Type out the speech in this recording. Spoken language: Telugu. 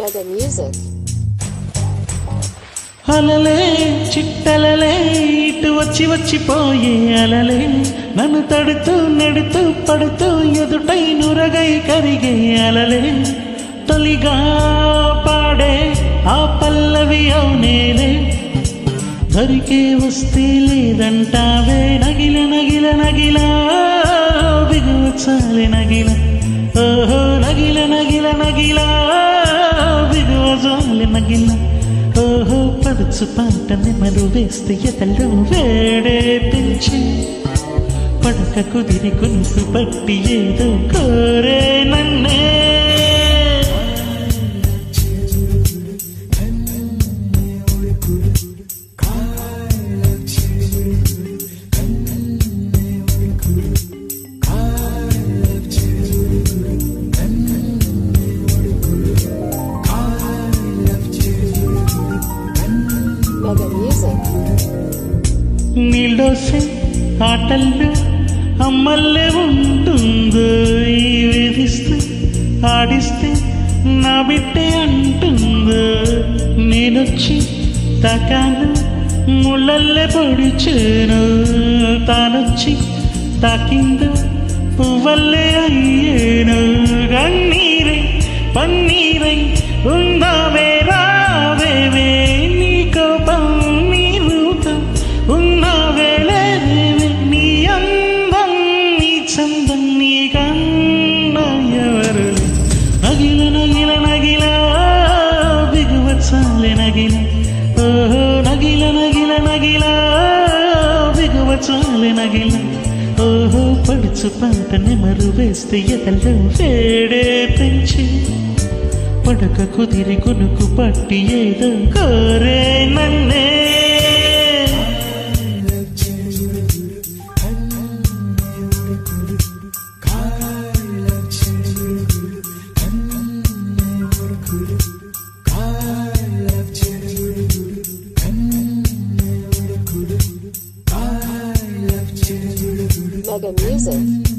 Mega Music. అలలే చిట్టలలే ఇటు వచ్చి వచ్చిపోయే అలలే నన్ను తడుతూ నెడుతూ పడుతూ ఎదుటై నురగై కరిగే అలలే తొలిగా పాడే ఆ పల్లవి అవునేలే దొరికే వస్తే లేదంటావే నగిల నగిల నగిల బిగువజాలి ఓహో పడుచు పాట నెమరు వేస్తే ఎతలు వేడే పెంచి పడక కుదిరి కునుకు పట్టి ఏదో కోరే నన్నే. Mega Music. నీళ్ళోసే ఆటల్లో అమ్మల్లే ఉంటుందో ఈ వేధిస్తే ఆడిస్తే నా బిడ్డే అంటుందో నేనొచ్చి తాకాను ముళ్ళల్లే పొడిచాను తానొచ్చి తాకిందో పువ్వల్లే అయ్యేను గన్నీరై పన్నీరై ఉందామే బిగువచ్చాలే నగిల ఓహో నగిల నగిల నగిల బిగువచ్చాలే నగిల. ఓహో పడుచు పంట నెమరు వేస్తే ఎదలో వేడే పెంచి. పడక కుదిరి కొనుకు పట్టి ఏదో కోరే నన్నే good music.